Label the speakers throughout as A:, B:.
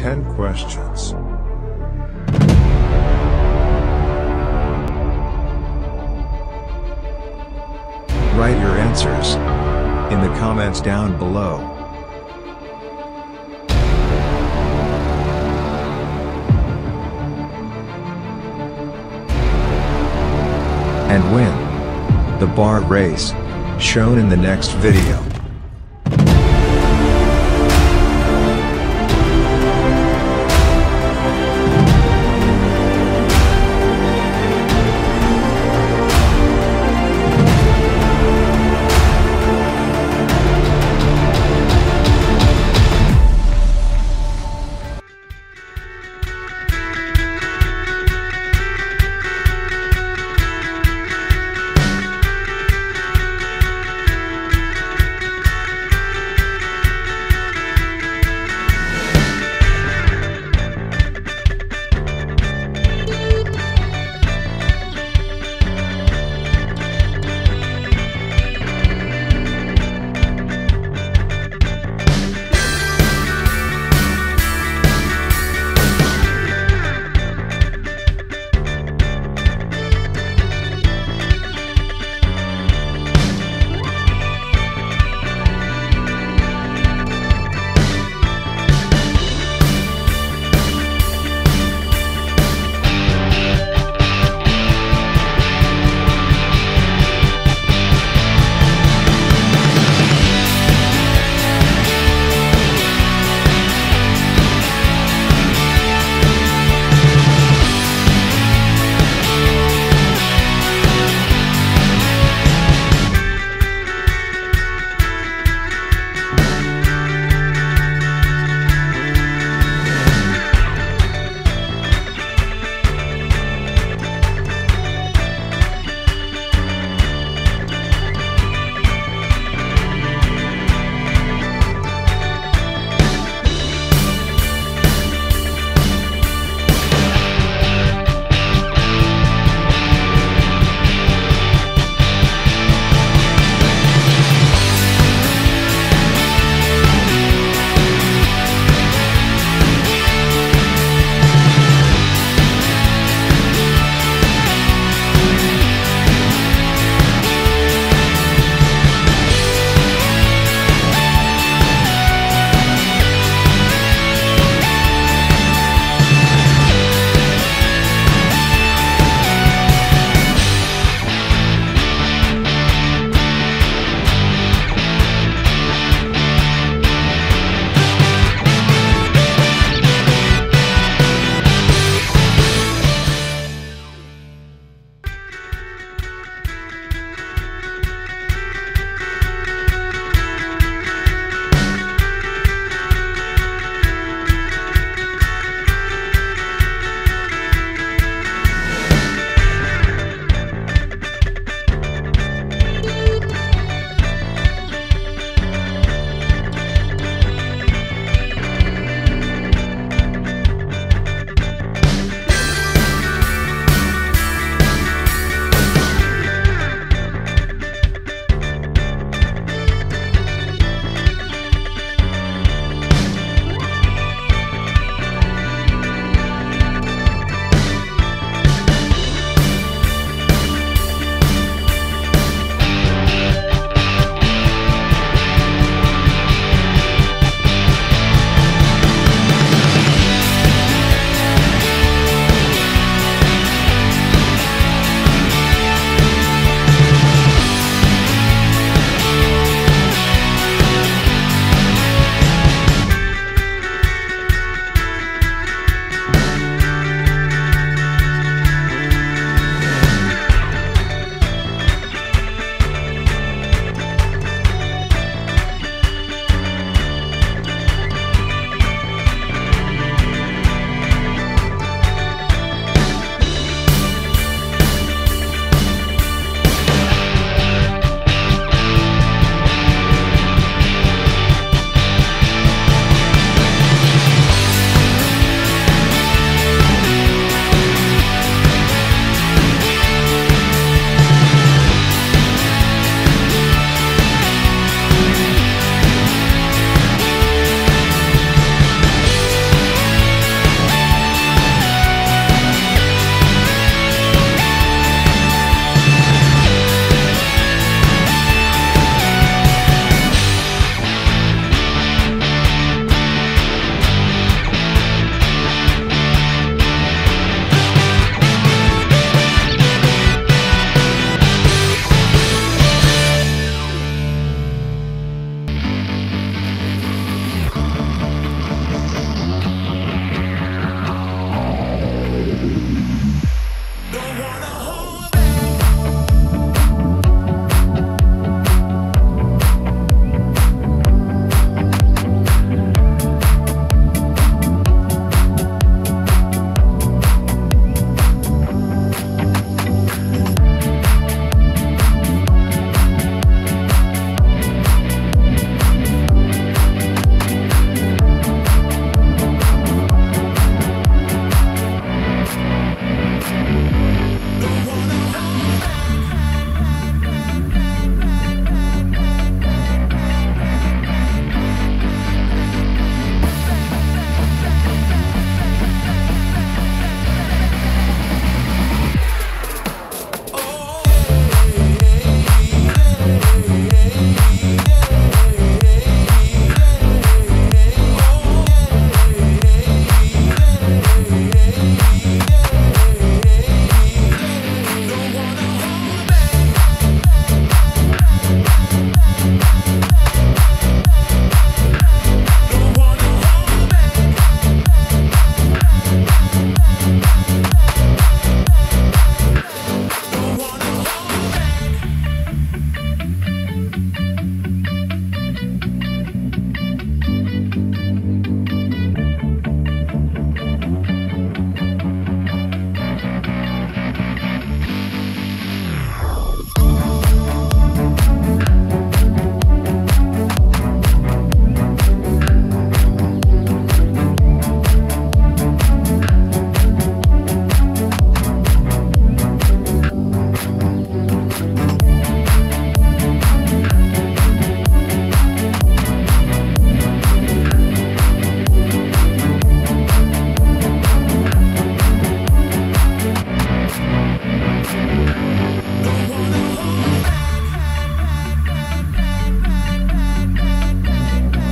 A: 10 questions. Write your answers in the comments down below. And win the bar race shown in the next video.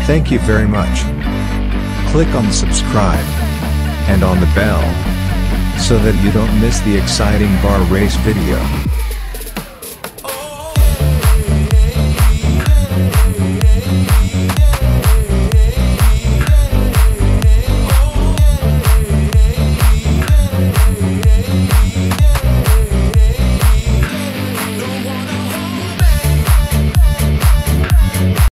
A: Thank you very much. Click on subscribe and on the bell so that you don't miss the exciting bar race video.